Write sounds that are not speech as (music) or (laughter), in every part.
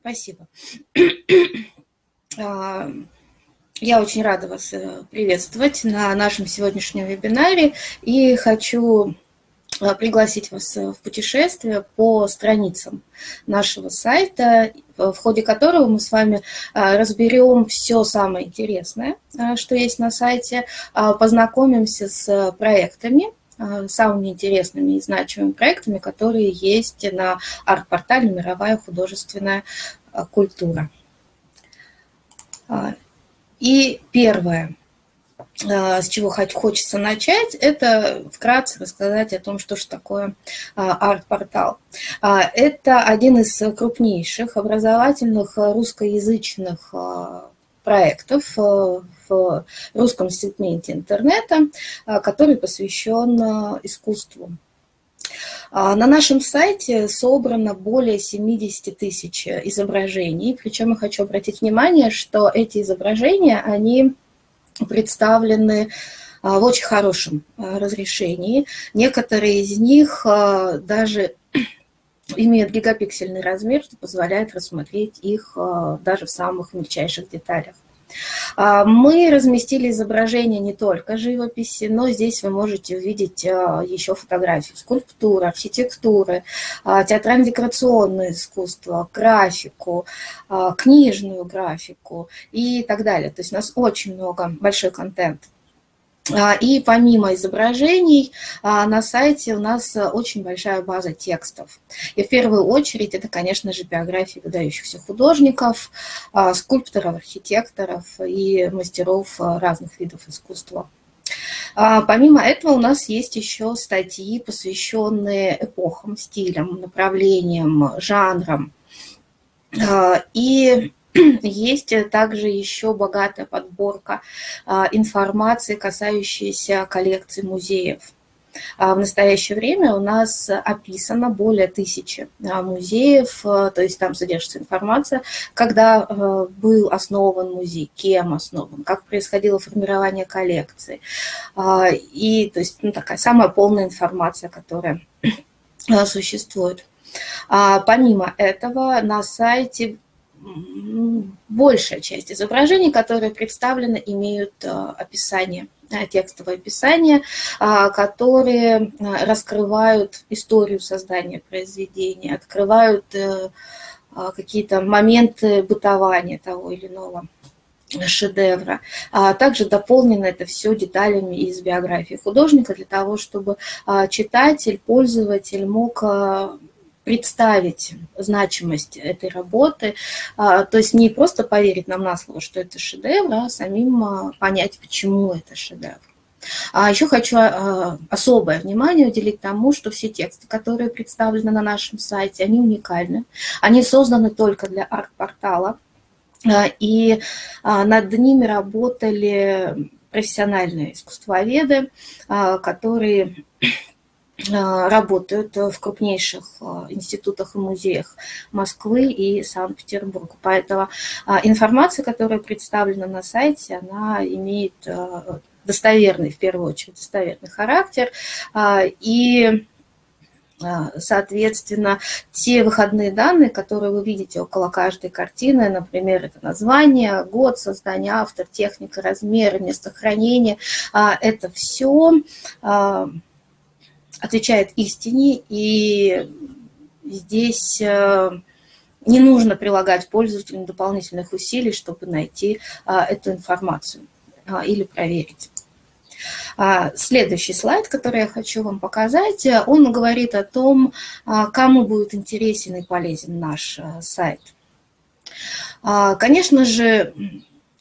Спасибо. (clears throat) А, я очень рада вас э, приветствовать на нашем сегодняшнем вебинаре и хочу э, пригласить вас э, в путешествие по страницам нашего сайта, в ходе которого мы с вами разберем все самое интересное, что есть на сайте, познакомимся с проектами, самыми интересными и значимыми проектами, которые есть на арт-портале «Мировая художественная культура». И первое, с чего хочется начать, это вкратце рассказать о том, что же такое арт-портал. Это один из крупнейших образовательных русскоязычных проектов русском сегменте интернета, который посвящен искусству. На нашем сайте собрано более 70 тысяч изображений, причем я хочу обратить внимание, что эти изображения, они представлены а, в очень хорошем а, разрешении. Некоторые из них а, даже (clears throat) имеют гигапиксельный размер, что позволяет рассмотреть их даже в самых мельчайших деталях. А, мы разместили изображение не только живописи, но здесь вы можете увидеть а, еще фотографии, скульптуры, архитектуры, а, театрально-декорационное искусство, графику, книжную графику и так далее. То есть у нас очень много, большой контент. А, и помимо изображений а, на сайте у нас очень большая база текстов. И в первую очередь это, конечно же, биографии выдающихся художников, а, скульпторов, архитекторов и мастеров разных видов искусства. Помимо этого у нас есть еще статьи, посвященные эпохам, стилям, направлениям, жанрам. И (clears throat) есть также еще богатая подборка а, информации, касающейся коллекций музеев. А, в настоящее время у нас описано более тысячи а, музеев, то есть там содержится информация, когда был основан музей, кем основан, как происходило формирование коллекции. И то есть ну, такая самая полная информация, которая (clears throat) существует. Помимо этого на сайте большая часть изображений, которые представлены, имеют э, описание э, текстовое описание, э, которые раскрывают историю создания произведения, открывают какие-то моменты бытования того или иного шедевра. А также дополнено это все деталями из биографии художника для того, чтобы читатель, пользователь мог представить значимость этой работы, а, то есть не просто поверить нам на слово, что это шедевр, а самим а, понять, почему это шедевр. А еще хочу а, особое внимание уделить тому, что все тексты, которые представлены на нашем сайте, они уникальны. Они созданы только для арт-портала. И над ними работали профессиональные искусствоведы, которые работают в крупнейших э, институтах и музеях Москвы и Санкт-Петербурга. Поэтому э, информация, которая представлена на сайте, она имеет достоверный, в первую очередь, достоверный характер. И Соответственно, те выходные данные, которые вы видите около каждой картины, например, это название, год создания, автор, техника, размеры, место хранения, это все отвечает истине, и здесь э, не нужно прилагать пользователю дополнительных усилий, чтобы найти а, эту информацию а, или проверить. А, следующий слайд, который я хочу вам показать, он говорит о том, кому будет интересен и полезен наш сайт. Конечно же,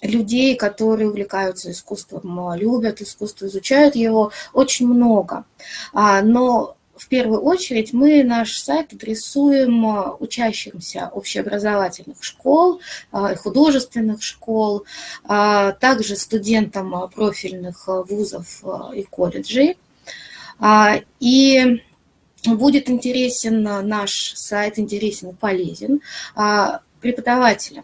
людей, которые увлекаются искусством, любят искусство, изучают его, очень много. А, но в первую очередь мы наш сайт адресуем учащимся общеобразовательных школ, а, художественных школ, а, также студентам профильных вузов и колледжей. И будет интересен наш сайт, интересен и полезен преподавателям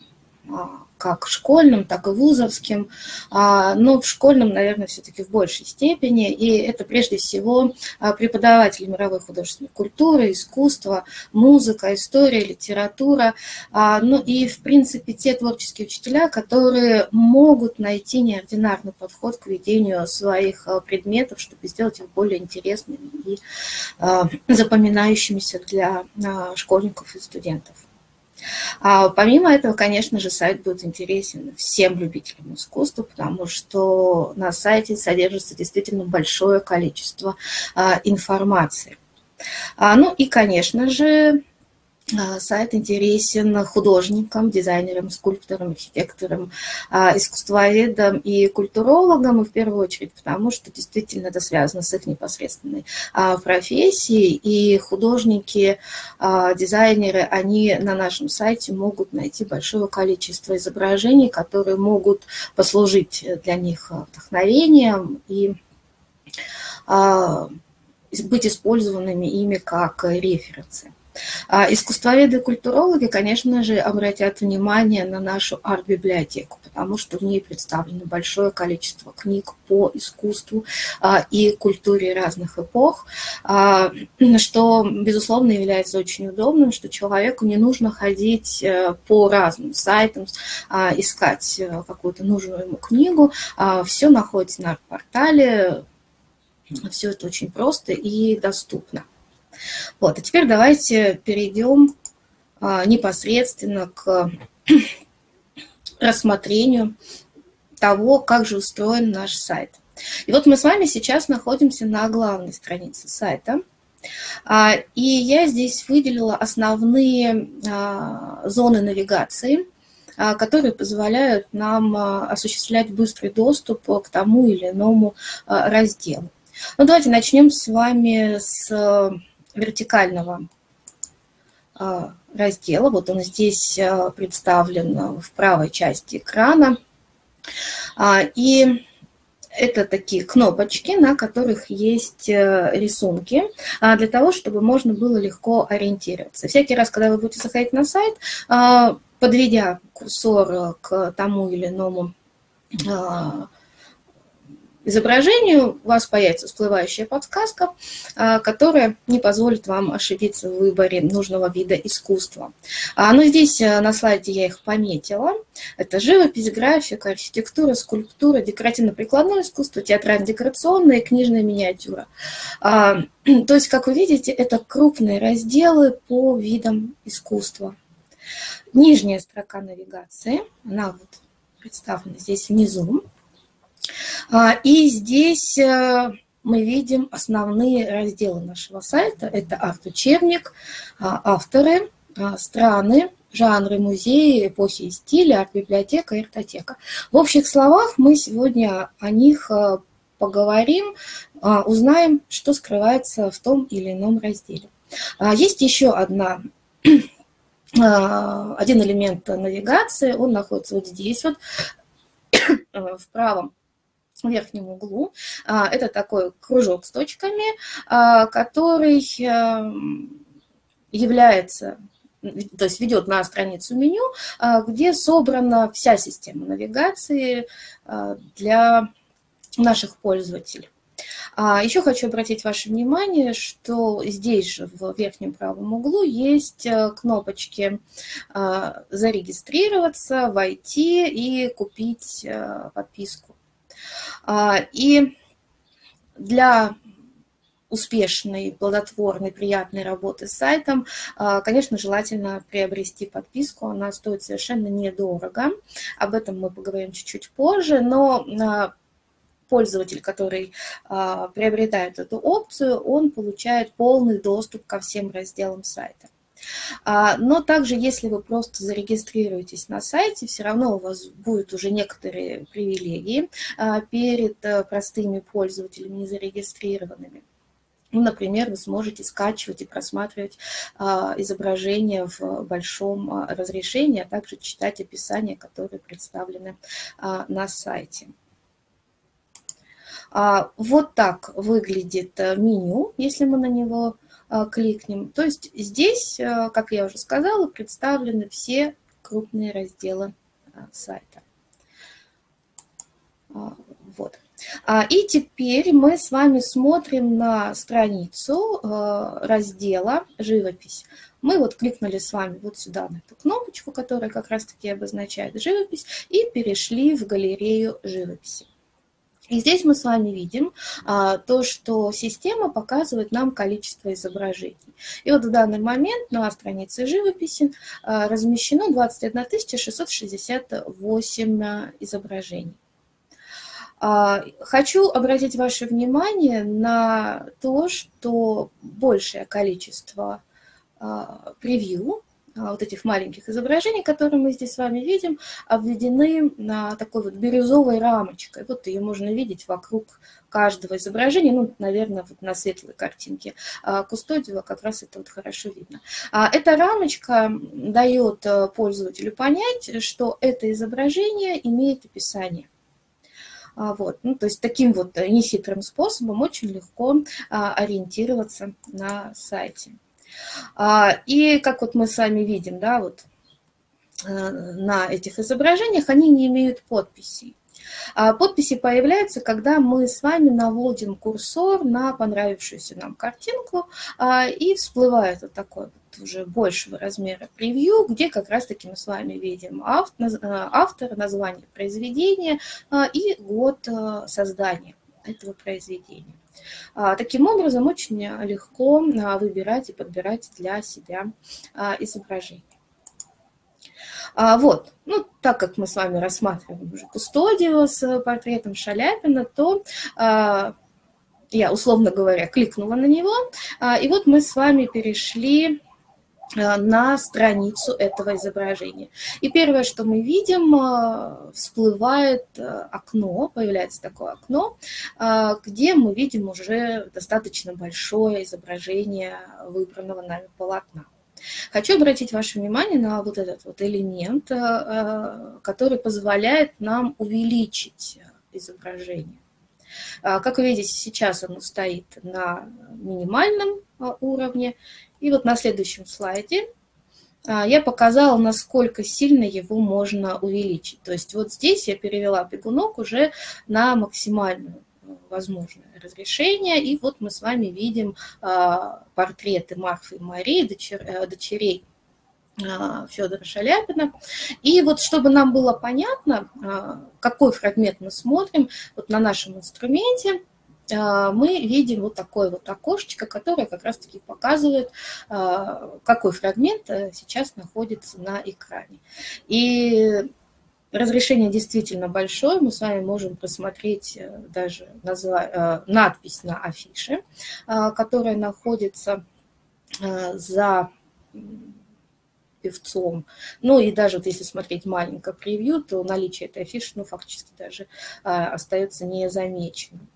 как школьным, так и вузовским, а, но в школьном, наверное, все-таки в большей степени, и это прежде всего а, преподаватели мировой художественной культуры, искусства, музыка, история, литература, ну и, в принципе, те творческие учителя, которые могут найти неординарный подход к ведению своих предметов, чтобы сделать их более интересными и запоминающимися для школьников и студентов. А помимо этого, конечно же, сайт будет интересен всем любителям искусства, потому что на сайте содержится действительно большое количество а, информации. А, ну и, конечно же, сайт интересен художникам, дизайнерам, скульпторам, архитекторам, а, искусствоведам и культурологам, и в первую очередь потому, что действительно это связано с их непосредственной а, профессией, и художники, дизайнеры, они на нашем сайте могут найти большое количество изображений, которые могут послужить для них вдохновением и быть использованными ими как референсы. А искусствоведы и культурологи, конечно же, обратят внимание на нашу арт-библиотеку, потому что в ней представлено большое количество книг по искусству а, и культуре разных эпох, а, что, безусловно, является очень удобным, что человеку не нужно ходить э, по разным сайтам, искать э, какую-то нужную ему книгу. Все находится на портале, все это очень просто и доступно. Вот, а теперь давайте перейдем а, непосредственно к (clears throat) рассмотрению того, как же устроен наш сайт. И вот мы с вами сейчас находимся на главной странице сайта. А, и я здесь выделила основные а, зоны навигации, а, которые позволяют нам а, осуществлять быстрый доступ к тому или иному а, разделу. Ну, давайте начнем с вами с вертикального а, раздела. Вот он здесь а, представлен в правой части экрана. А, и это такие кнопочки, на которых есть э, рисунки, для того, чтобы можно было легко ориентироваться. Всякий раз, когда вы будете заходить на сайт, подведя курсор к тому или иному изображению у вас появится всплывающая подсказка, а, которая не позволит вам ошибиться в выборе нужного вида искусства. А, Но ну, здесь э, на слайде я их пометила. Это живопись, графика, архитектура, скульптура, декоративно-прикладное искусство, театрально-декорационная и книжная миниатюра. А, (clears throat) то есть, как вы видите, это крупные разделы по видам искусства. Нижняя строка навигации, она вот представлена здесь внизу. А, и здесь э, мы видим основные разделы нашего сайта. Это арт-учебник, а, авторы, а, страны, жанры, музеи, эпохи и стили, арт-библиотека и артотека. В общих словах мы сегодня о них э, поговорим, узнаем, что скрывается в том или ином разделе. Есть еще одна (clears throat) один элемент навигации, он находится вот здесь вот, (clears throat) в правом верхнем углу. А, это такой кружок с точками, а, который эм, является то есть ведет на страницу меню, а, где собрана вся система навигации для наших пользователей. Еще хочу обратить ваше внимание, что здесь же в верхнем правом углу есть э, кнопочки «Зарегистрироваться», «Войти» и «Купить э, подписку». А, и для успешной, плодотворной, приятной работы с сайтом, а, конечно, желательно приобрести подписку. Она стоит совершенно недорого. Об этом мы поговорим чуть-чуть позже, но а, пользователь, который приобретает эту опцию, он получает полный доступ ко всем разделам сайта. А, но также, если вы просто зарегистрируетесь на сайте, все равно у вас будут уже некоторые привилегии а, перед э, простыми пользователями, незарегистрированными. Ну, например, вы сможете скачивать и просматривать а, изображения в большом разрешении, а также читать описания, которые представлены на сайте. Вот так выглядит э, меню, если мы на него Э, кликнем. То есть здесь, э, как я уже сказала, представлены все крупные разделы э, сайта. Вот. И теперь мы с вами смотрим на страницу раздела «Живопись». Мы вот кликнули с вами вот сюда на эту кнопочку, которая как раз-таки обозначает живопись, и перешли в галерею живописи. И здесь мы с вами видим а, то, что система показывает нам количество изображений. И вот в данный момент на странице живописи а, размещено 21 668 а, изображений. А, хочу обратить ваше внимание на то, что большее количество а, превью вот этих маленьких изображений, которые мы здесь с вами видим, обведены на такой вот бирюзовой рамочкой. Вот ее можно видеть вокруг каждого изображения, ну, наверное, вот на светлой картинке а Кустодиева как раз это вот хорошо видно. Эта рамочка дает э, пользователю понять, что это изображение имеет описание. Вот. Ну, то есть таким вот нехитрым способом очень легко ориентироваться на сайте. А, и как вот мы с вами видим, да, вот э, на этих изображениях, они не имеют подписей. А подписи появляются, когда мы с вами наводим курсор на понравившуюся нам картинку, а, и всплывает вот такой вот уже большего размера превью, где как раз-таки мы с вами видим автор, э, автор название произведения и год э, создания этого произведения. А, таким образом, очень легко а, выбирать и подбирать для себя а, изображение. Вот, ну, так как мы с вами рассматриваем уже Кустодио с портретом Шаляпина, то я, условно говоря, кликнула на него, и вот мы с вами перешли Э, на страницу этого изображения. И первое, что мы видим, э, всплывает э, окно, появляется такое окно, где мы видим уже достаточно большое изображение выбранного нами полотна. Хочу обратить ваше внимание на вот этот вот элемент, который позволяет нам увеличить изображение. Как вы видите, сейчас оно стоит на минимальном уровне, и вот на следующем слайде а, я показала, насколько сильно его можно увеличить. То есть вот здесь я перевела бегунок уже на максимальную э, возможное разрешение. И вот мы с вами видим а, портреты Марфы и Марии, э, дочерей а, Федора Шаляпина. И вот чтобы нам было понятно, какой фрагмент мы смотрим, вот на нашем инструменте а, мы видим вот такое вот окошечко, которое как раз-таки показывает, а, какой фрагмент э, сейчас находится на экране. И разрешение действительно большое, мы с вами можем посмотреть э, даже. Э, надпись на афише, а, которая находится за певцом. Ну и даже вот если смотреть маленькое превью, то наличие этой афиши ну, фактически даже остается незамеченным.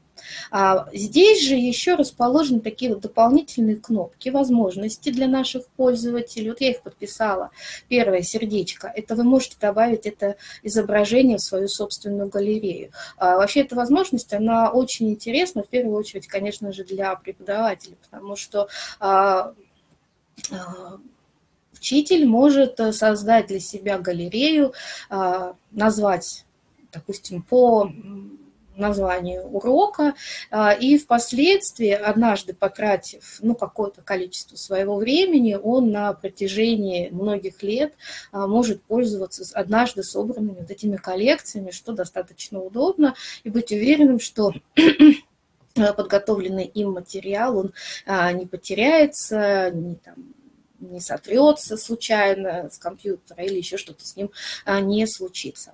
А здесь же еще расположены такие вот дополнительные кнопки, возможности для наших пользователей. Вот я их подписала. Первое сердечко. Это вы можете добавить это изображение в свою собственную галерею. А вообще эта возможность, она очень интересна, в первую очередь, конечно же, для преподавателей, потому что а, учитель может создать для себя галерею, назвать, допустим, по названию урока, а, и впоследствии, однажды потратив ну, какое-то количество своего времени, он на протяжении многих лет а, может пользоваться однажды собранными вот этими коллекциями, что достаточно удобно, и быть уверенным, что (clears throat) подготовленный им материал, он а, не потеряется, не, там, не сотрется случайно с компьютера или еще что-то с ним не случится.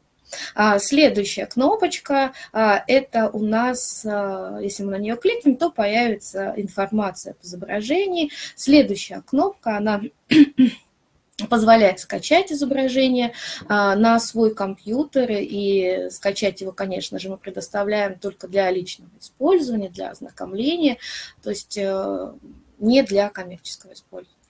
А, следующая кнопочка а, – это у нас, а, если мы на нее кликнем, то появится информация по изображению. Следующая кнопка, она (clears throat) позволяет скачать изображение на свой компьютер, и скачать его, конечно же, мы предоставляем только для личного использования, для ознакомления, то есть э, не для коммерческого использования.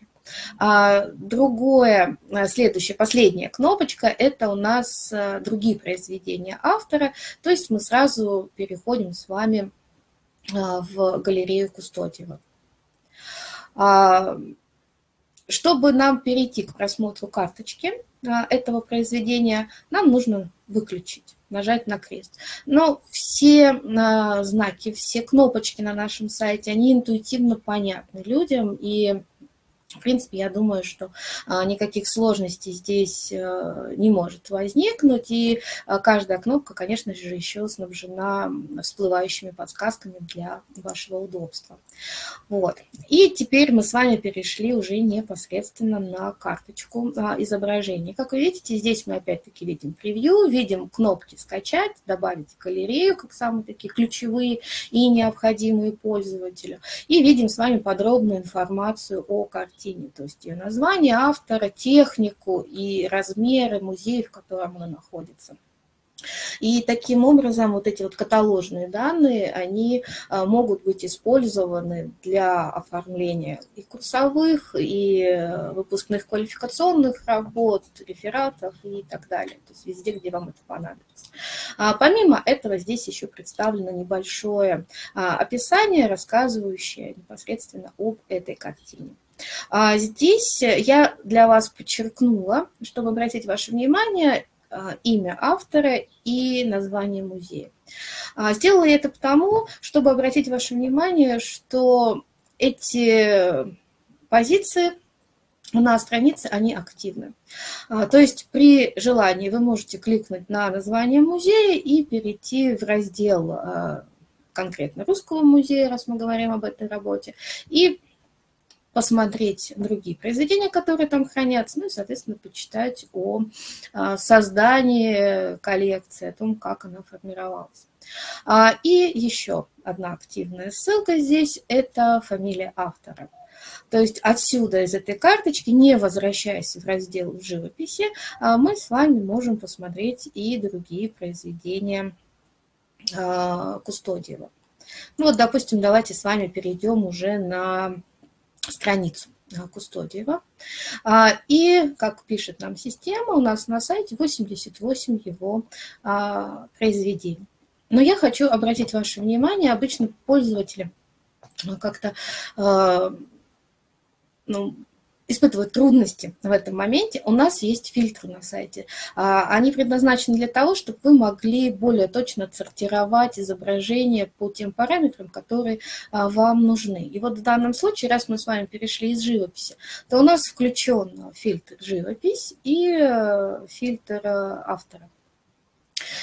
А, другое, а, следующая, последняя кнопочка, это у нас а, другие произведения автора, то есть мы сразу переходим с вами в галерею Кустодиева. Чтобы нам перейти к просмотру карточки, этого произведения, нам нужно выключить, нажать на крест. Но все знаки, все кнопочки на нашем сайте, они интуитивно понятны людям, и в принципе, я думаю, что а, никаких сложностей здесь э, не может возникнуть, и а, каждая кнопка, конечно же, еще снабжена всплывающими подсказками для вашего удобства. Вот. И теперь мы с вами перешли уже непосредственно на карточку а, изображения. Как вы видите, здесь мы опять-таки видим превью, видим кнопки «Скачать», «Добавить галерею», как самые такие ключевые и необходимые пользователю, и видим с вами подробную информацию о картине картине, то есть ее название автора, технику и размеры музея, в котором она находится. И таким образом вот эти вот каталожные данные, они а, могут быть использованы для оформления и курсовых, и э, выпускных квалификационных работ, рефератов и так далее. То есть везде, где вам это понадобится. А помимо этого здесь еще представлено небольшое а, описание, рассказывающее непосредственно об этой картине. А здесь я для вас подчеркнула, чтобы обратить ваше внимание, а, имя автора и название музея. А, сделала я это потому, чтобы обратить ваше внимание, что эти позиции на странице, они активны. То есть при желании вы можете кликнуть на название музея и перейти в раздел конкретно русского музея, раз мы говорим об этой работе, и посмотреть другие произведения, которые там хранятся, ну и, соответственно, почитать о а, создании коллекции, о том, как она формировалась. А, и еще одна активная ссылка здесь – это фамилия автора. То есть отсюда, из этой карточки, не возвращаясь в раздел в живописи, а, мы с вами можем посмотреть и другие произведения Кустодиева. Ну вот, допустим, давайте с вами перейдем уже на страницу Кустодиева. И, как пишет нам система, у нас на сайте 88 его а, произведений. Но я хочу обратить ваше внимание, обычно пользователи как-то а, ну, испытывают трудности в этом моменте, у нас есть фильтры на сайте. А, они предназначены для того, чтобы вы могли более точно сортировать изображения по тем параметрам, которые а, вам нужны. И вот в данном случае, раз мы с вами перешли из живописи, то у нас включен фильтр живопись и э, фильтр э, автора.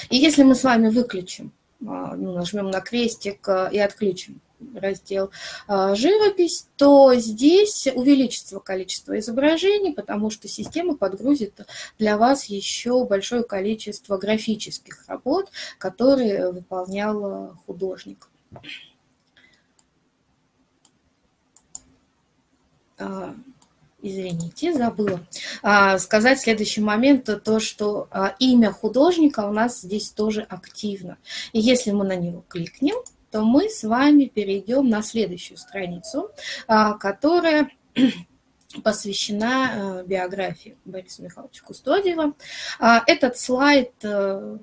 И если мы с вами выключим, а, ну, нажмем на крестик э, и отключим раздел а, «Живопись», то здесь увеличится количество изображений, потому что система подгрузит для вас еще большое количество графических работ, которые выполнял художник. А, извините, забыла а, сказать следующий момент, то, что имя художника у нас здесь тоже активно. И если мы на него кликнем, то мы с вами перейдем на следующую страницу, а, которая (clears throat) посвящена э, биографии Бориса Михайловича Кустодиева. А, этот слайд э,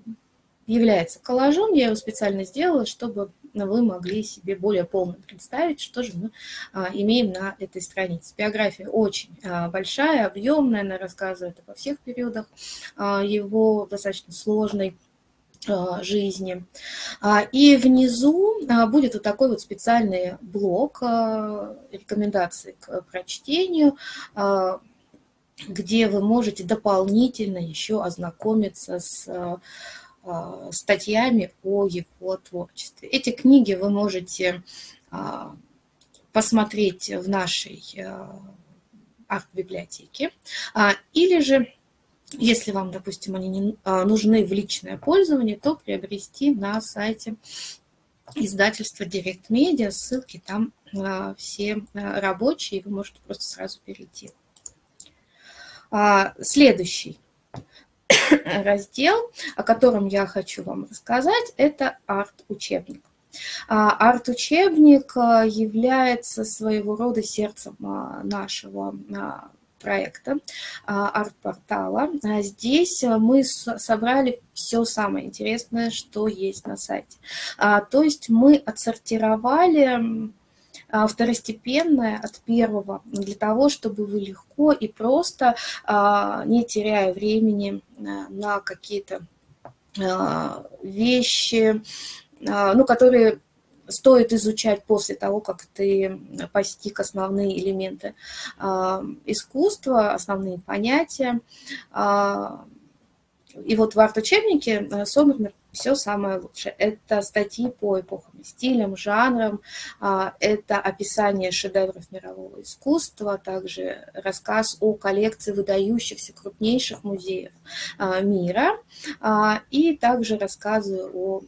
является коллажом, я его специально сделала, чтобы вы могли себе более полно представить, что же мы а, имеем на этой странице. Биография очень большая, объемная, она рассказывает обо всех периодах его достаточно сложной жизни. А, и внизу а, будет вот такой вот специальный блок рекомендаций к прочтению, где вы можете дополнительно еще ознакомиться с статьями о его творчестве. Эти книги вы можете посмотреть в нашей арт-библиотеке или же если вам, допустим, они не а, нужны в личное пользование, то приобрести на сайте издательства Direct Media. Ссылки там а, все а, рабочие, вы можете просто сразу перейти. Следующий (coughs) раздел, о котором я хочу вам рассказать, это арт-учебник. Арт-учебник является своего рода сердцем нашего проекта а, арт-портала. А здесь мы собрали все самое интересное, что есть на сайте. А, то есть мы отсортировали второстепенное от первого, для того, чтобы вы легко и просто, не теряя времени на какие-то вещи, ну, которые стоит изучать после того, как ты постиг основные элементы искусства, основные понятия. И вот в арт-учебнике э, собрано все самое лучшее. Это статьи по эпохам, стилям, жанрам, а, это описание шедевров мирового искусства, а также рассказ о коллекции выдающихся крупнейших музеев а, мира, и также рассказы о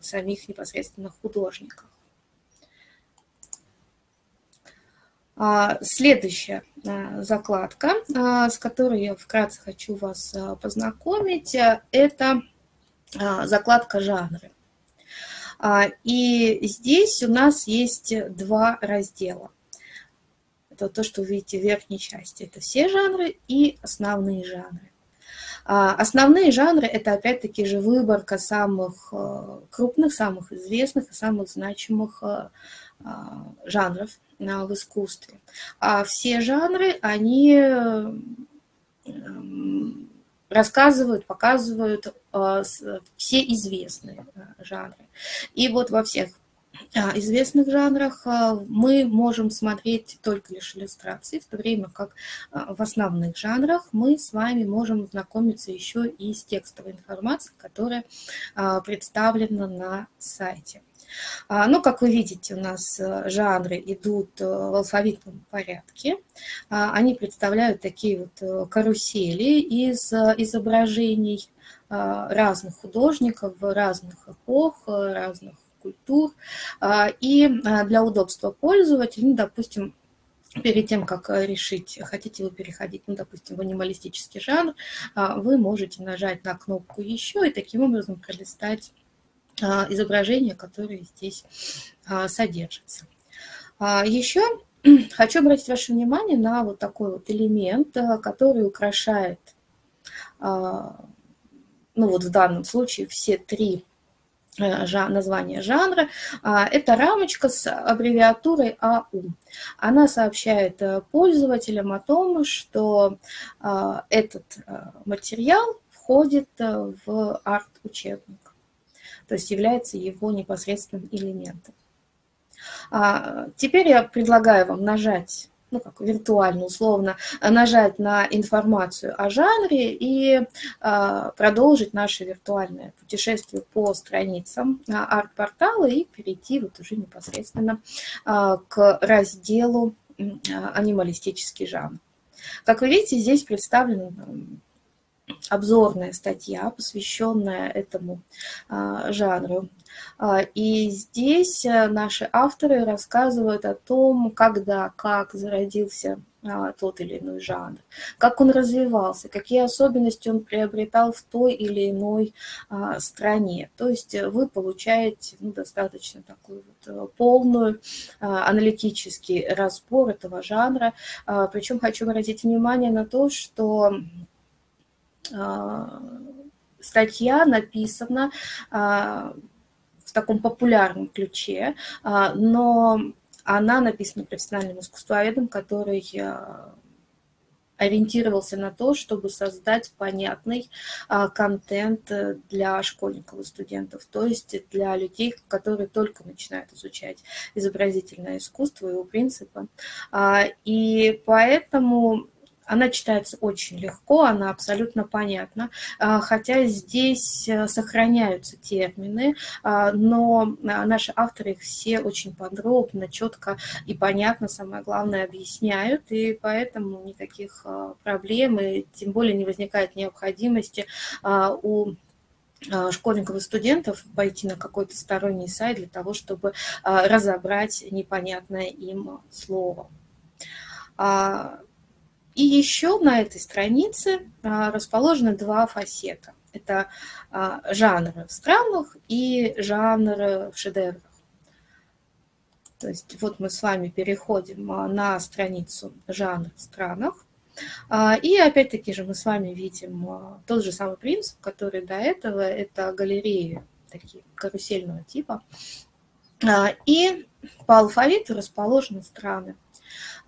самих непосредственных художниках. Следующая закладка, с которой я вкратце хочу вас познакомить, это закладка жанры. И здесь у нас есть два раздела. Это то, что вы видите в верхней части. Это все жанры и основные жанры. Основные жанры – это опять-таки же выборка самых крупных, самых известных и самых значимых жанров в искусстве. А все жанры, они эм, рассказывают, показывают э, все известные э, жанры. И вот во всех э, известных жанрах мы можем смотреть только лишь иллюстрации, в то время как в основных жанрах мы с вами можем знакомиться еще и с текстовой информацией, которая представлена на сайте. А, ну, как вы видите, у нас э, жанры идут э, в алфавитном порядке. А, они представляют такие вот э, карусели из изображений а, разных художников, разных эпох, разных культур. И для удобства пользователя, ну, допустим, перед тем, как решить, хотите вы переходить, ну, допустим, в анималистический жанр, вы можете нажать на кнопку «Еще» и таким образом пролистать изображения, которые здесь а, содержатся. А, Еще (clears throat) хочу обратить ваше внимание на вот такой вот элемент, который украшает, ну вот в данном случае все три названия жанра. Это рамочка с аббревиатурой АУ. Она сообщает пользователям о том, что этот материал входит в арт-учебник то есть является его непосредственным элементом. А, теперь я предлагаю вам нажать, ну как виртуально, условно, нажать на информацию о жанре и а, продолжить наше виртуальное путешествие по страницам а, арт-портала и перейти вот уже непосредственно к разделу анималистический жанр. Как вы видите, здесь представлены обзорная статья, посвященная этому а, жанру. А, и здесь э, наши авторы рассказывают о том, когда, как зародился а, тот или иной жанр, как он развивался, какие особенности он приобретал в той или иной стране. То есть э, вы получаете ну, достаточно такой вот э, полную аналитический разбор этого жанра. Причем хочу обратить внимание на то, что а, статья написана а, в таком популярном ключе, а, но она написана профессиональным искусствоведом, который ориентировался на то, чтобы создать понятный контент для школьников и студентов, то есть для людей, которые только начинают изучать изобразительное искусство, его принципы. И поэтому она читается очень легко, она абсолютно понятна, а, хотя здесь э, сохраняются термины, а, но а, наши авторы их все очень подробно, четко и понятно, самое главное, объясняют, и поэтому никаких проблем, и тем более не возникает необходимости у школьников и студентов пойти на какой-то сторонний сайт для того, чтобы разобрать непонятное им слово. И еще на этой странице а, расположены два фасета. Это а, жанры в странах и жанры в шедеврах. То есть вот мы с вами переходим а, на страницу жанр в странах. И опять-таки же мы с вами видим тот же самый принцип, который до этого, это галереи такие карусельного типа. И по алфавиту расположены страны.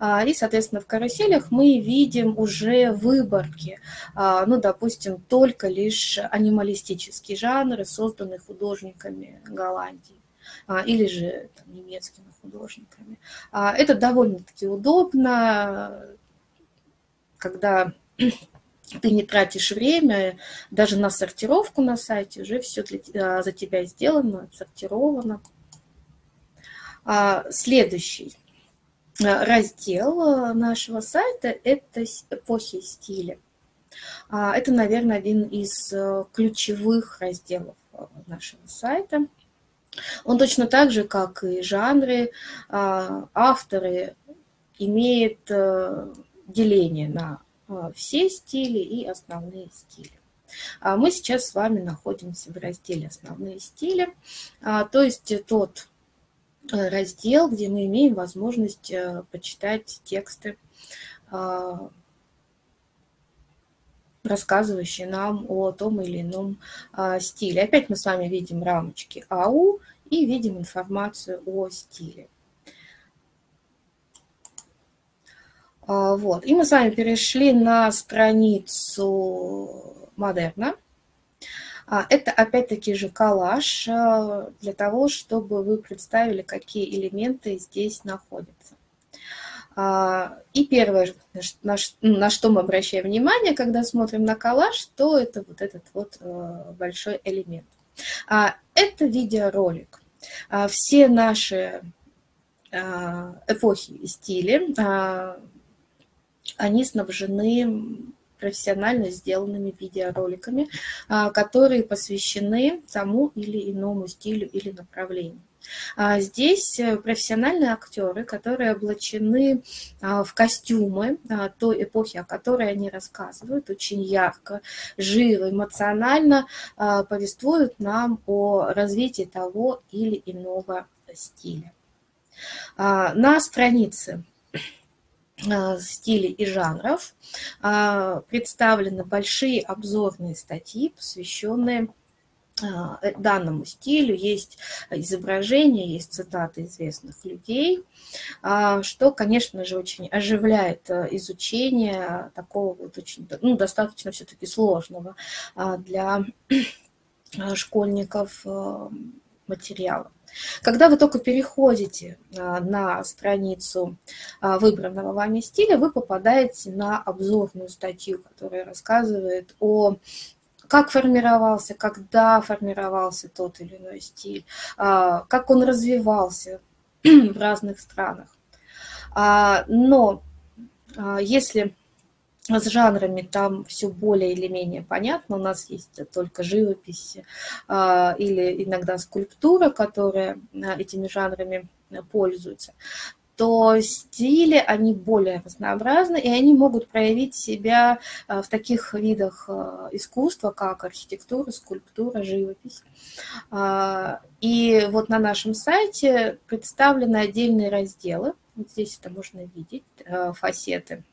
А, и, соответственно, в каруселях мы видим уже выборки, а, ну, допустим, только лишь анималистические жанры, созданные художниками Голландии а, или же там, немецкими художниками. Это довольно-таки удобно, когда (clears throat) ты не тратишь время, даже на сортировку на сайте, уже все для, за тебя сделано, отсортировано. Следующий раздел э, нашего сайта – это эпохи стиля. А, это, наверное, один из э, ключевых разделов нашего сайта. Он точно так же, как и жанры, авторы, имеет деление на все стили и основные стили. А мы сейчас с вами находимся в разделе «Основные стили», а, то есть тот Э, раздел, где мы имеем возможность э, почитать тексты, э, рассказывающие нам о том или ином стиле. Опять мы с вами видим рамочки АУ и видим информацию о стиле. Вот. И мы с вами перешли на страницу модерна. А, это опять-таки же коллаж а, для того, чтобы вы представили, какие элементы здесь находятся. А, и первое, на что мы обращаем внимание, когда смотрим на коллаж, то это вот этот вот большой элемент. Это видеоролик. Все наши эпохи и стили, они снабжены профессионально сделанными видеороликами, а, которые посвящены тому или иному стилю или направлению. А, здесь э, профессиональные актеры, которые облачены а, в костюмы той эпохи, о которой они рассказывают, очень ярко, живо, эмоционально повествуют нам о развитии того или иного стиля. На странице стилей и жанров а, представлены большие обзорные статьи, посвященные а, э, данному стилю. Есть изображения, есть цитаты известных людей, а, что, конечно же, очень оживляет э, изучение такого вот очень, ну, достаточно все-таки сложного для школьников материала. Когда вы только переходите а, на страницу а, выбранного вами стиля, вы попадаете на обзорную статью, которая рассказывает о как формировался, когда формировался тот или иной стиль, а, как он развивался (clears throat) в разных странах. Но если с жанрами там все более или менее понятно. У нас есть только живопись а, или иногда скульптура, которая а, этими жанрами пользуется то стили, они более разнообразны, и они могут проявить себя а, в таких видах искусства, как архитектура, скульптура, живопись. И вот на нашем сайте представлены отдельные разделы, вот здесь это можно видеть, фасеты –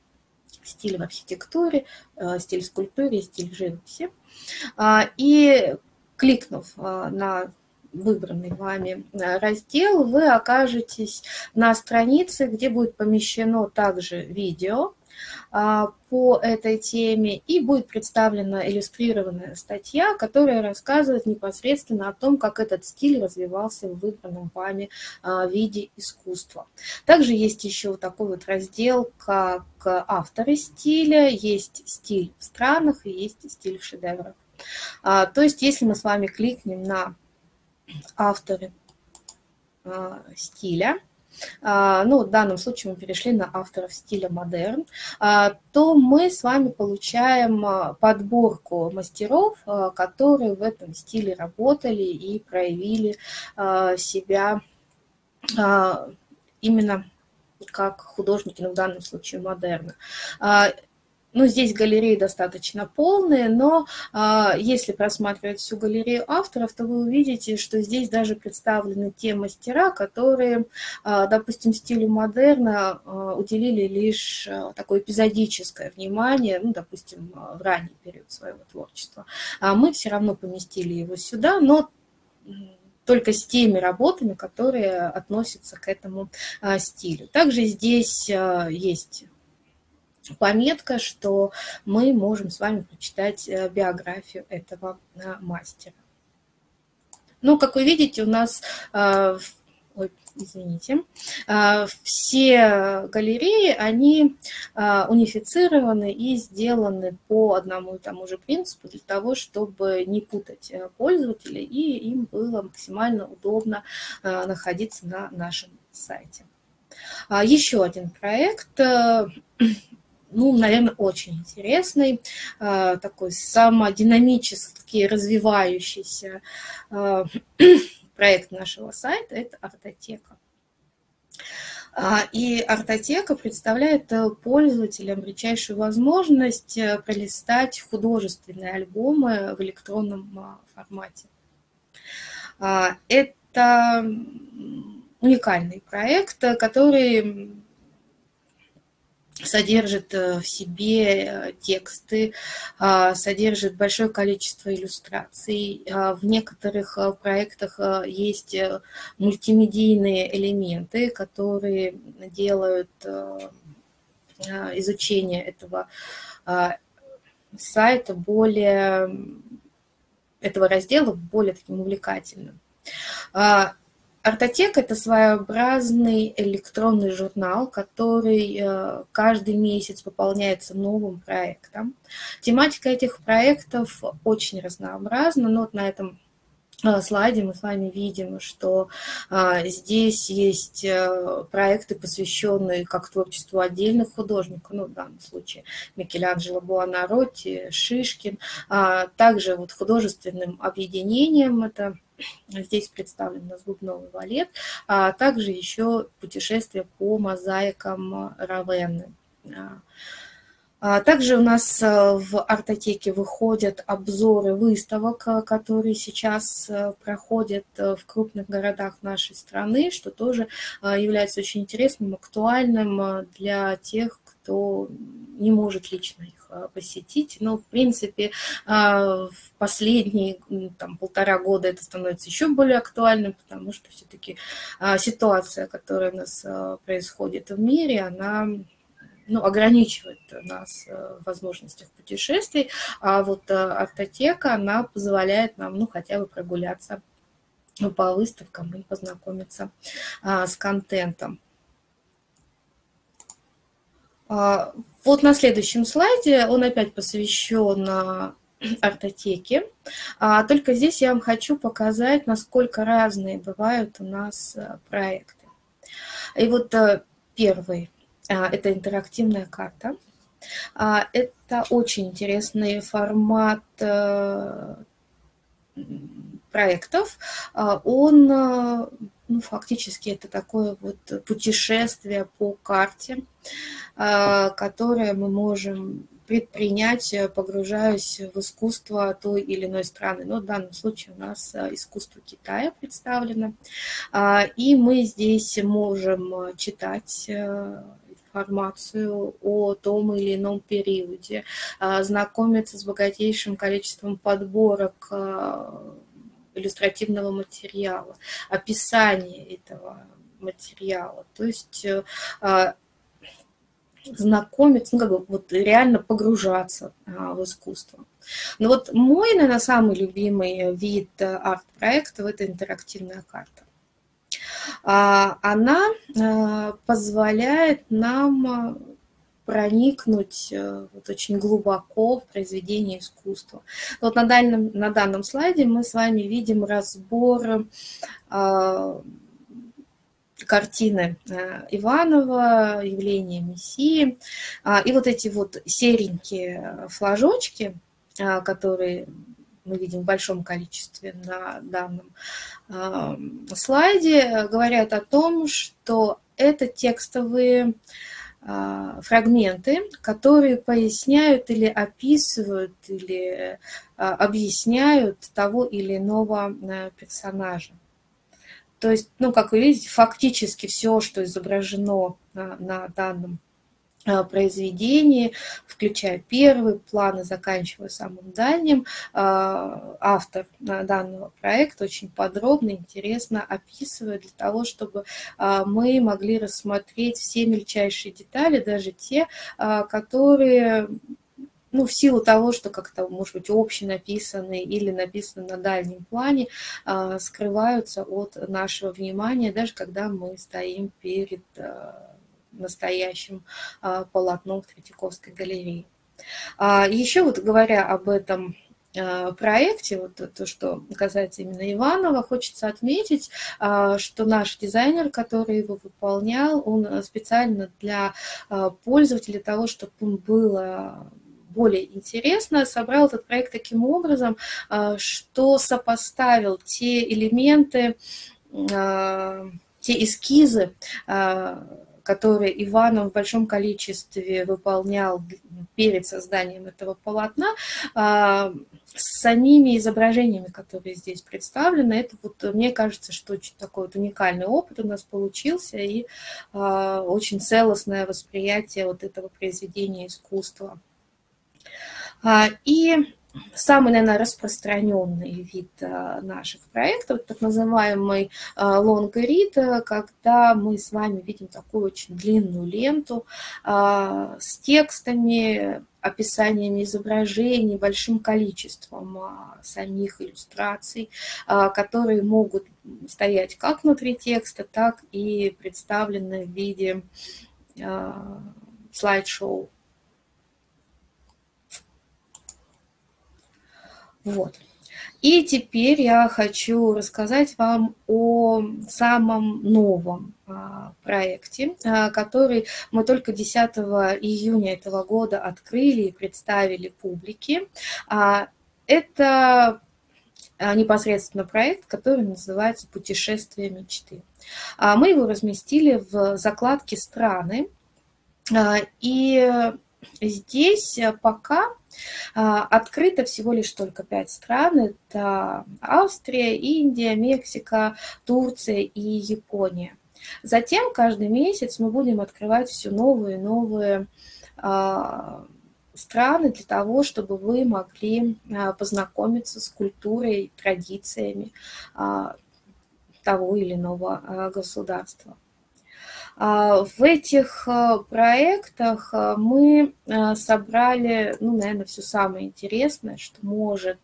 стиль в архитектуре, э, стиль в скульптуре, стиль в живописи. А, и кликнув э, на выбранный вами э, раздел, вы окажетесь на странице, где будет помещено также видео, по этой теме, и будет представлена иллюстрированная статья, которая рассказывает непосредственно о том, как этот стиль развивался в выбранном вами а, виде искусства. Также есть еще такой вот раздел, как авторы стиля, есть стиль в странах и есть стиль в шедеврах. А, то есть, если мы с вами кликнем на авторы стиля, а, ну, в данном случае мы перешли на авторов стиля модерн, а, то мы с вами получаем а, подборку мастеров, которые в этом стиле работали и проявили себя именно как художники, ну, в данном случае модерна. Ну, здесь галереи достаточно полные, но а, если просматривать всю галерею авторов, то вы увидите, что здесь даже представлены те мастера, которые, а, допустим, стилю модерна а, уделили лишь а, такое эпизодическое внимание, ну, допустим, в ранний период своего творчества. А мы все равно поместили его сюда, но только с теми работами, которые относятся к этому стилю. Также здесь есть пометка, что мы можем с вами прочитать биографию этого мастера. Ну, как вы видите, у нас ой, извините, а, все галереи, они а, унифицированы и сделаны по одному и тому же принципу для того, чтобы не путать э, пользователей и им было максимально удобно а, находиться на нашем сайте. Еще один проект э, ну, наверное, очень интересный, такой самодинамически развивающийся (clears throat) проект нашего сайта – это артотека. А, и артотека представляет э, пользователям редчайшую возможность э, пролистать художественные альбомы в электронном а, формате. А, это уникальный проект, который содержит э, в себе э, тексты, а, содержит большое количество иллюстраций. А, в некоторых э, проектах есть мультимедийные элементы, которые делают изучение этого сайта более, этого раздела более таким увлекательным. А, Артотека – это своеобразный электронный журнал, который э, каждый месяц пополняется новым проектом. Тематика этих проектов очень разнообразна, но вот на этом э, слайде мы с вами видим, что а, здесь есть э, проекты, посвященные как творчеству отдельных художников, ну, в данном случае Микеланджело Буонаротти, Шишкин, а также вот художественным объединением, это Здесь представлен у нас губновый валет, а также еще путешествие по мозаикам Равенны. А, а также у нас э, в артотеке выходят обзоры выставок, э, которые сейчас э, проходят в крупных городах нашей страны, что тоже является очень интересным, актуальным для тех, кто не может лично их Э, посетить. Но, в принципе, э, в последние там, полтора года это становится еще более актуальным, потому что все-таки э, ситуация, которая у нас происходит в мире, она ну, ограничивает нас в возможностях путешествий, а вот автотека, она позволяет нам, ну, хотя бы прогуляться по выставкам и познакомиться с контентом. А, вот на следующем слайде он опять посвящен а, (clears throat) артотеке. А, только здесь я вам хочу показать, насколько разные бывают у нас проекты. И вот первый – это интерактивная карта. Это очень интересный формат проектов. Он ну, фактически это такое вот путешествие по карте, а, которое мы можем предпринять, погружаясь в искусство той или иной страны. Но в данном случае у нас а, искусство Китая представлено. А, и мы здесь можем читать информацию о том или ином периоде, знакомиться с богатейшим количеством подборок иллюстративного материала, описание этого материала. То есть э, а, знакомиться, ну, как бы вот реально погружаться а, в искусство. Но вот мой, наверное, самый любимый вид э, арт-проектов – это интерактивная карта. А, она э, позволяет нам проникнуть э, вот очень глубоко в произведение искусства. Вот на, дальнем, на данном слайде мы с вами видим разбор э, картины э, Иванова, явление Мессии. А, и вот эти вот серенькие флажочки, которые мы видим в большом количестве на данном слайде, говорят о том, что это текстовые а, фрагменты, которые поясняют или описывают или а, объясняют того или иного а, персонажа. То есть, ну, как вы видите, фактически все, что изображено на, на данном Э, произведений, включая первый план и заканчивая самым дальним. Э, автор данного проекта очень подробно, интересно описывает для того, чтобы э, мы могли рассмотреть все мельчайшие детали, даже те, которые ну, в силу того, что как-то, может быть, общий написаны или написаны на дальнем плане, скрываются от нашего внимания, даже когда мы стоим перед настоящим а, полотном в Третьяковской галерее. А, Еще вот говоря об этом а, проекте, вот то, что касается именно Иванова, хочется отметить, что наш дизайнер, который его выполнял, он специально для пользователей, для того, чтобы им было более интересно, собрал этот проект таким образом, что сопоставил те элементы, те эскизы, которые Иванов в большом количестве выполнял перед созданием этого полотна, а, с самими изображениями, которые здесь представлены. Это вот, мне кажется, что такой вот уникальный опыт у нас получился и а, очень целостное восприятие вот этого произведения искусства. А, и самый, наверное, распространенный вид э, наших проектов, так называемый э, long read, э, когда мы с вами видим такую очень длинную ленту с текстами, описаниями изображений, большим количеством самих иллюстраций, которые могут стоять как внутри текста, так и представлены в виде слайд-шоу. Вот. И теперь я хочу рассказать вам о самом новом а, проекте, а, который мы только 10 июня этого года открыли и представили публике. А, это непосредственно проект, который называется «Путешествие мечты». Мы его разместили в закладке «Страны», и здесь пока а, открыто всего лишь только пять стран. Это Австрия, Индия, Мексика, Турция и Япония. Затем каждый месяц мы будем открывать все новые и новые а, страны для того, чтобы вы могли а, познакомиться с культурой, традициями того или иного государства. А, в этих а, проектах а, мы собрали, ну, наверное, все самое интересное, что может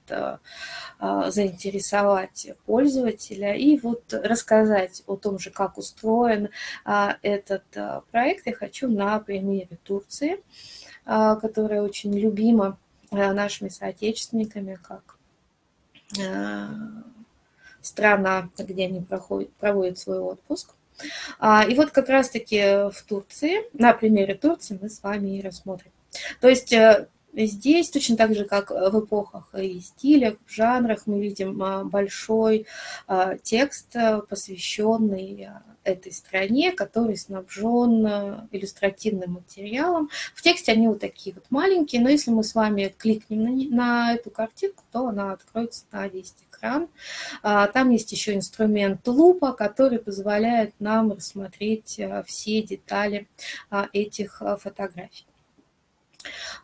заинтересовать пользователя, и вот рассказать о том же, как устроен этот проект, я хочу на примере Турции, которая очень любима нашими соотечественниками, как страна, где они проходят, проводят свой отпуск. А, и вот как раз-таки в Турции, на примере Турции мы с вами и рассмотрим. То есть э, Здесь точно так же, как в эпохах и стилях, в жанрах, мы видим а, большой а, текст, посвященный этой стране, который снабжен иллюстративным материалом. В тексте они вот такие вот маленькие, но если мы с вами кликнем на, на эту картинку, то она откроется на весь экран. А, там есть еще инструмент лупа, который позволяет нам рассмотреть все детали этих фотографий.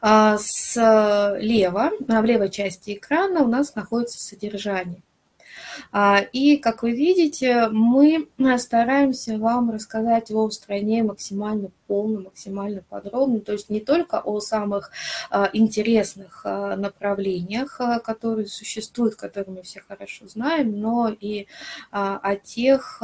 Слева, в левой части экрана у нас находится содержание. А, и, как вы видите, мы стараемся вам рассказать о стране максимально полно, максимально подробно, то есть не только о самых а, интересных а, направлениях, которые существуют, которые мы все хорошо знаем, но и о тех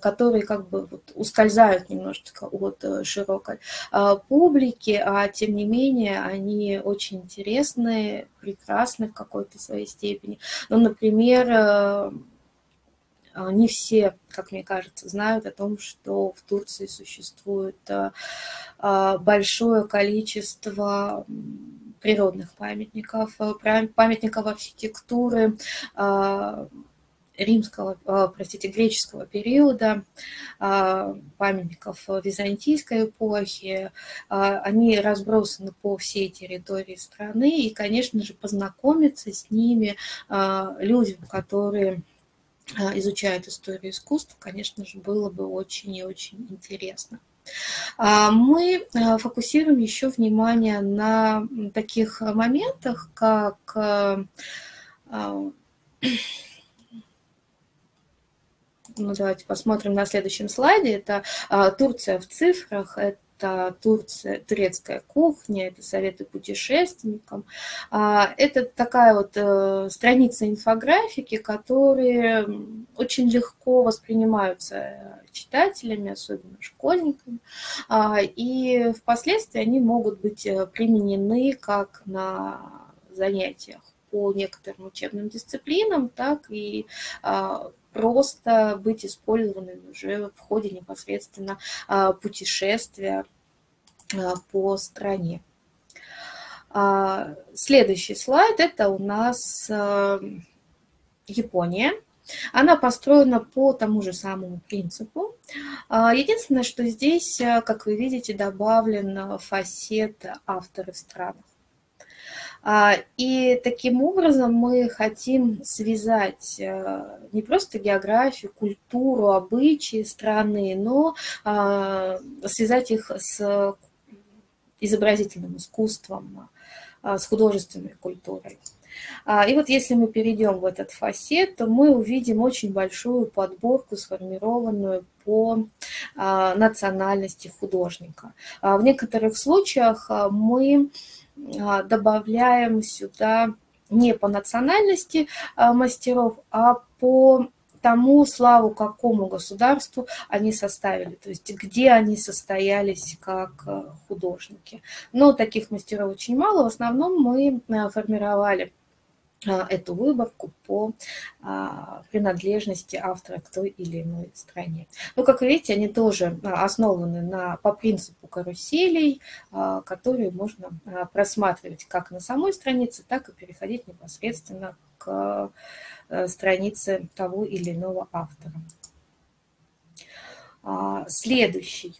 которые как бы вот ускользают немножечко от э, широкой а, публики, а тем не менее они очень интересные, прекрасны в какой-то своей степени. Ну, например, э, не все, как мне кажется, знают о том, что в Турции существует большое количество природных памятников, памятников архитектуры, римского, а, простите, греческого периода, а, памятников византийской эпохи. А, они разбросаны по всей территории страны, и, конечно же, познакомиться с ними людям, которые изучают историю искусства, конечно же, было бы очень и очень интересно. Мы фокусируем еще внимание на таких моментах, как ну, давайте посмотрим на следующем слайде. Это а, Турция в цифрах, это Турция, турецкая кухня, это советы путешественникам. А, это такая вот а, страница инфографики, которые очень легко воспринимаются читателями, особенно школьниками, а, и впоследствии они могут быть э, применены как на занятиях по некоторым учебным дисциплинам, так и просто быть использованными уже в ходе непосредственно а, путешествия а, по стране. Следующий слайд – это у нас Япония. Она построена по тому же самому принципу. Единственное, что здесь, как вы видите, добавлен фасет авторы в странах. А, и таким образом мы хотим связать э, не просто географию, культуру, обычаи страны, но а, связать их с изобразительным искусством, а, с художественной культурой. И вот если мы перейдем в этот фасет, то мы увидим очень большую подборку, сформированную по национальности художника. В некоторых случаях мы добавляем сюда не по национальности а, мастеров, а по тому славу, какому государству они составили, то есть где они состоялись как а, художники. Но таких мастеров очень мало, в основном мы формировали а, эту выборку по а, принадлежности автора к той или иной стране. Но, как вы видите, они тоже а, основаны на, по принципу каруселей, которые можно просматривать как на самой странице, так и переходить непосредственно к странице того или иного автора. Следующий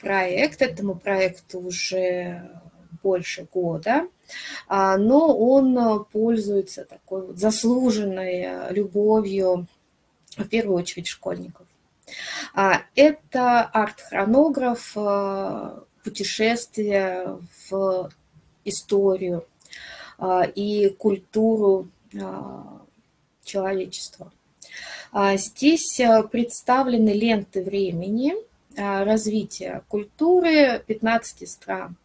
проект, этому проекту уже больше года, а, но он э, пользуется такой заслуженной э, любовью, в первую очередь, школьников. А, это арт-хронограф э, путешествия в историю и культуру человечества. А, здесь представлены ленты времени развития культуры 15 стран.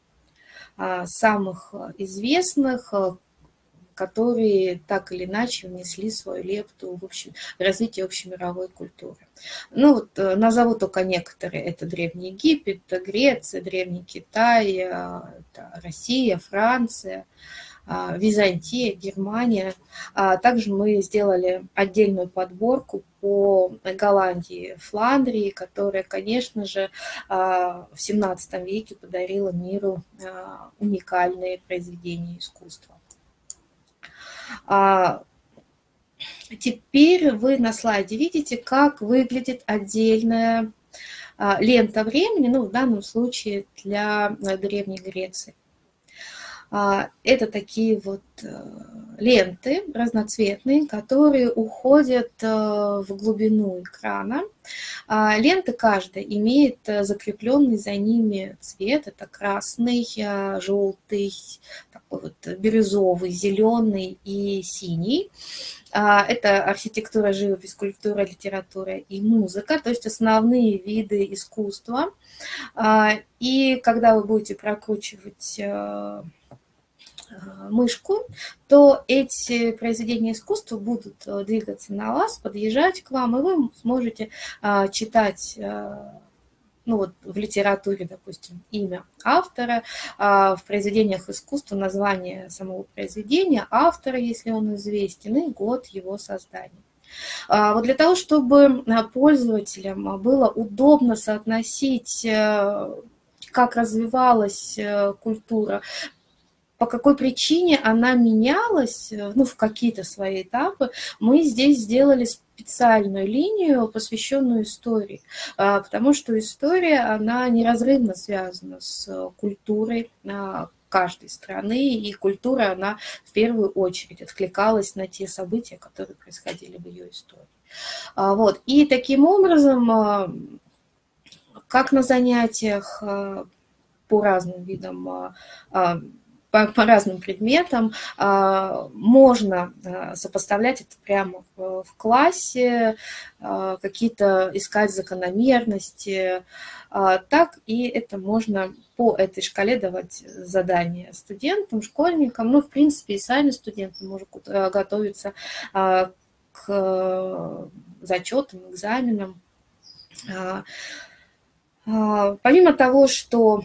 А, самых а, известных, а, которые так или иначе внесли свою лепту в общем, развитие общемировой культуры. Ну вот э, назову только некоторые. Это Древний Египет, Греция, Древний Китай, Россия, Франция – Византия, Германия. А также мы сделали отдельную подборку по Голландии, Фландрии, которая, конечно же, а, в XVII веке подарила миру уникальные произведения искусства. Теперь вы на слайде видите, как выглядит отдельная лента времени, ну, в данном случае для Древней Греции. А, это такие вот э, ленты разноцветные, которые уходят э, в глубину экрана. А, ленты каждая имеет э, закрепленный за ними цвет. Это красный, желтый, такой вот бирюзовый, зеленый и синий. А, это архитектура, живопись, культура, литература и музыка, то есть основные виды искусства. И когда вы будете прокручивать мышку, то эти произведения искусства будут э, двигаться на вас, подъезжать к вам, и вы сможете э, читать ну вот в литературе, допустим, имя автора, в произведениях искусства название самого произведения, автора, если он известен, и год его создания. Вот для того, чтобы пользователям было удобно соотносить как развивалась культура по какой причине она менялась, э, ну, в какие-то свои этапы, мы здесь сделали специальную линию, посвященную истории, а, потому что история, она неразрывно связана с культурой а, каждой страны, и культура, она в первую очередь откликалась на те события, которые происходили в ее истории. А, вот. И таким образом как на занятиях по разным видам по, по разным предметам. А, можно а, сопоставлять это прямо в, в классе, а, какие-то искать закономерности. Так и это можно по этой шкале давать задания студентам, школьникам. Ну, в принципе, и сами студенты могут готовиться к зачетам, экзаменам. Помимо того, что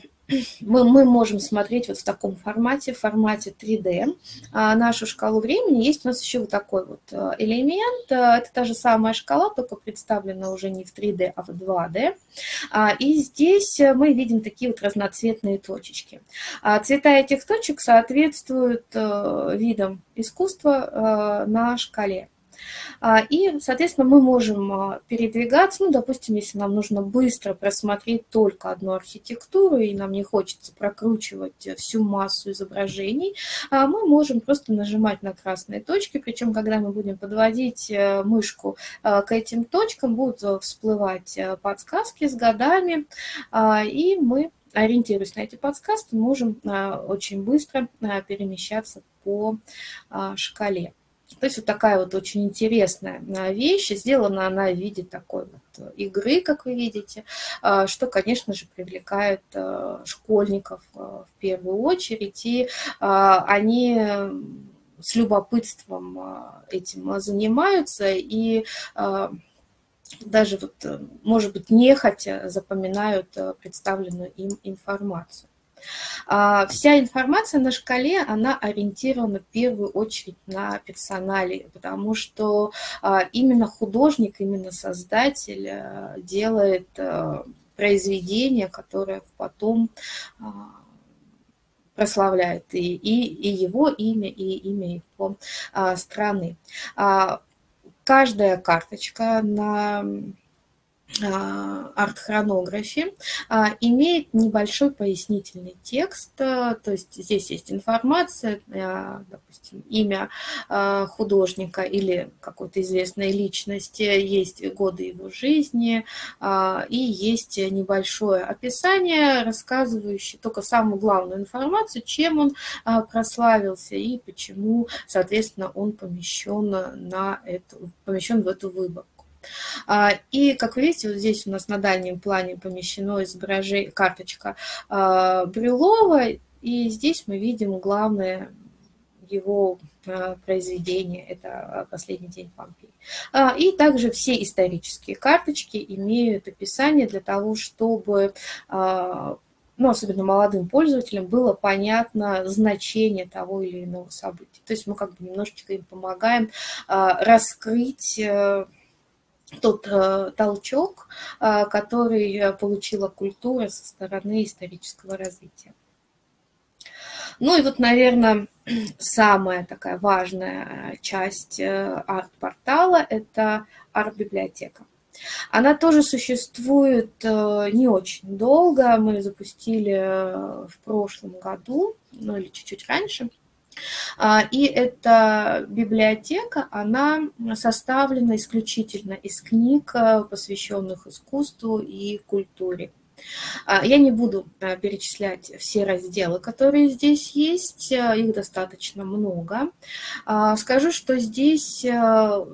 мы, мы можем смотреть вот в таком формате, в формате 3D. А нашу шкалу времени есть у нас еще вот такой вот э, элемент. Э, это та же самая шкала, только представлена уже не в 3D, а в 2D. А, и здесь мы видим такие вот разноцветные точечки. А цвета этих точек соответствуют э, видам искусства на шкале. А, и, соответственно, мы можем а, передвигаться, ну, допустим, если нам нужно быстро просмотреть только одну архитектуру, и нам не хочется прокручивать всю массу изображений, а, мы можем просто нажимать на красные точки, причем, когда мы будем подводить э, мышку к этим точкам, будут э, всплывать э, подсказки с годами, и мы ориентируясь на эти подсказки, можем очень быстро перемещаться по шкале. То есть вот такая вот очень интересная а, вещь. Сделана она в виде такой вот игры, как вы видите, а, что, конечно же, привлекает а, школьников в первую очередь. И они с любопытством этим занимаются и даже вот, может быть, нехотя запоминают представленную им информацию. А, вся информация на шкале, она ориентирована в первую очередь на персонале, потому что а, именно художник, именно создатель э, делает э, произведение, которое потом а, прославляет и, и, и его имя, и имя его страны. Каждая карточка на арт-хронографе а, имеет небольшой пояснительный текст, а, то есть здесь есть информация, допустим, имя художника или какой-то известной личности, есть годы его жизни и есть небольшое описание, рассказывающее только самую главную информацию, чем он прославился и почему, соответственно, он помещен, на эту, помещен в эту выборку. А, и, как вы видите, вот здесь у нас на дальнем плане помещено изображение, карточка а, Брюлова, и здесь мы видим главное его а, произведение, это «Последний день Помпеи». И также все исторические карточки имеют описание для того, чтобы ну, особенно молодым пользователям, было понятно значение того или иного события. То есть мы как бы немножечко им помогаем раскрыть э, тот э, толчок, э, который получила культура со стороны исторического развития. Ну и вот, наверное, (clears throat) самая такая важная часть э, арт-портала – это арт-библиотека. Она тоже существует не очень долго. Мы запустили в прошлом году, ну или чуть-чуть раньше – и эта библиотека, она составлена исключительно из книг, э, посвященных искусству и культуре. А, я не буду э, перечислять все разделы, которые здесь есть, э, их достаточно много. А, скажу, что здесь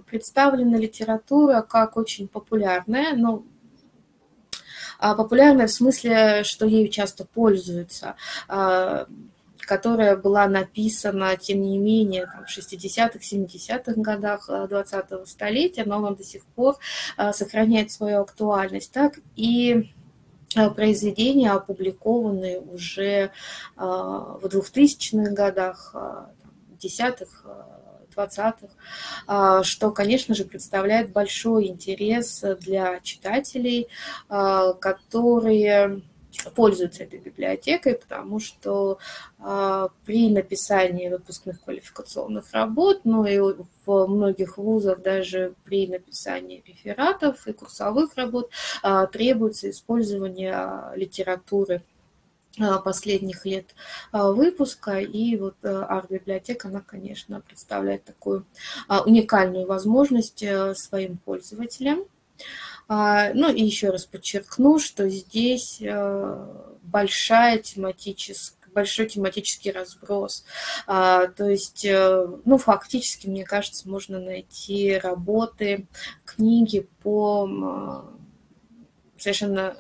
представлена литература как очень популярная, но популярная в смысле, что ею часто пользуются которая была написана, тем не менее, там, в 60-х, 70-х годах 20-го э, столетия, но она до сих пор э, сохраняет свою актуальность, так и э, произведения, опубликованные уже в 2000-х годах, 10-х, 20-х, что, конечно же, представляет большой интерес для читателей, которые пользуются этой библиотекой, потому что э, при написании выпускных квалификационных работ, ну и в многих вузах даже при написании рефератов и курсовых работ э, требуется использование литературы последних лет выпуска. И вот арт-библиотека, она, конечно, представляет такую уникальную возможность э, своим пользователям. Ну и еще раз подчеркну, что здесь большая тематическая большой тематический разброс. А, то есть, э, ну, фактически, мне кажется, можно найти работы, книги по совершенно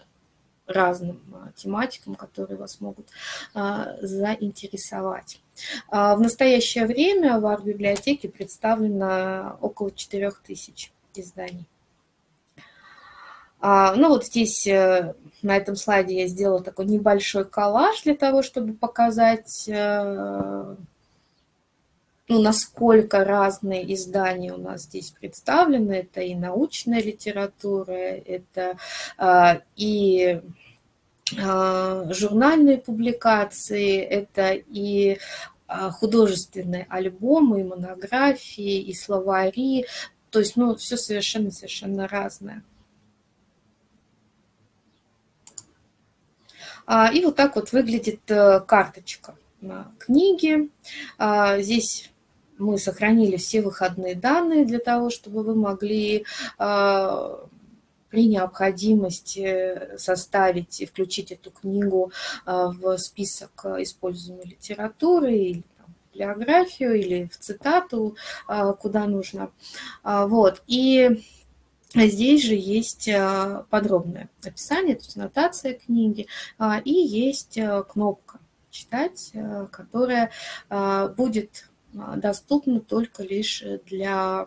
разным а, тематикам, которые вас могут а, заинтересовать. В настоящее время в арт-библиотеке представлено около 4000 изданий. Ну вот здесь э, на этом слайде я сделала такой небольшой коллаж для того, чтобы показать, э, ну, насколько разные издания у нас здесь представлены. Это и научная литература, это э, и журнальные публикации, это и художественные альбомы, и монографии, и словари. То есть, ну, все совершенно-совершенно разное. И вот так вот выглядит э, карточка на книге. А, здесь мы сохранили все выходные данные для того, чтобы вы могли а, при необходимости составить и включить эту книгу в список используемой литературы или библиографию или в цитату, куда нужно. Вот. И Здесь же есть э, подробное описание, то есть аннотация книги, а, и есть э, кнопка «Читать», э, которая будет доступна только лишь для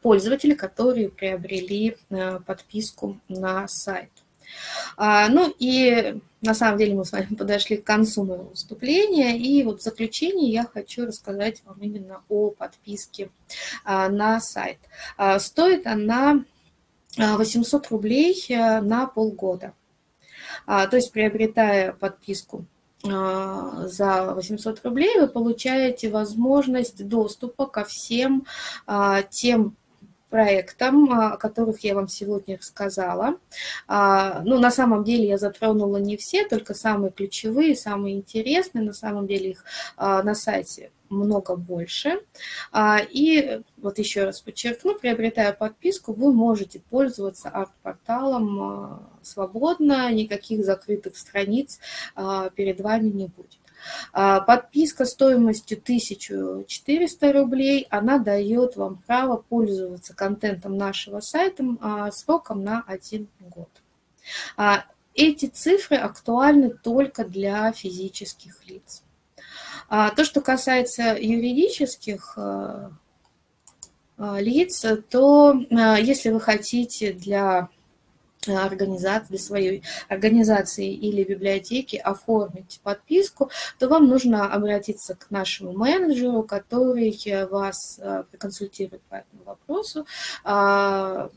пользователей, которые приобрели подписку на сайт. А, ну и на самом деле мы с вами (laughs) подошли к концу моего выступления, и вот в заключение я хочу рассказать вам именно о подписке а, на сайт. А, стоит она 800 рублей э, на полгода. То есть, приобретая подписку за 800 рублей, вы получаете возможность доступа ко всем тем проектам, о которых я вам сегодня рассказала. А, ну, на самом деле я затронула не все, только самые ключевые, самые интересные. На самом деле их а, на сайте много больше. А, и вот еще раз подчеркну, приобретая подписку, вы можете пользоваться арт-порталом свободно, никаких закрытых страниц перед вами не будет. А, подписка стоимостью 1400 рублей, она дает вам право пользоваться контентом нашего сайта а, сроком на один год. А, эти цифры актуальны только для физических лиц. То, что касается юридических лиц, то если вы хотите для организации, для своей организации или библиотеки оформить подписку, то вам нужно обратиться к нашему менеджеру, который вас э, проконсультирует по этому вопросу, а,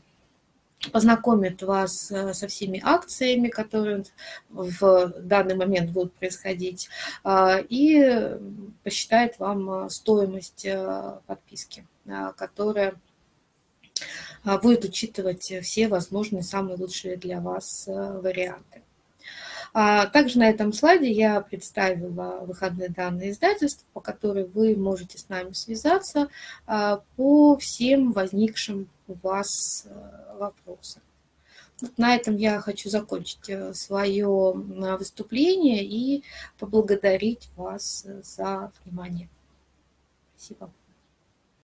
познакомит вас э, со всеми акциями, которые в данный момент будут происходить, а, и посчитает вам стоимость э, подписки, которая будет учитывать все возможные, самые лучшие для вас э, варианты. А, также на этом слайде я представила выходные данные издательств, по которым вы можете с нами связаться а, по всем возникшим у вас э, вопросам. Вот на этом я хочу закончить э, свое выступление и поблагодарить вас за внимание. Спасибо.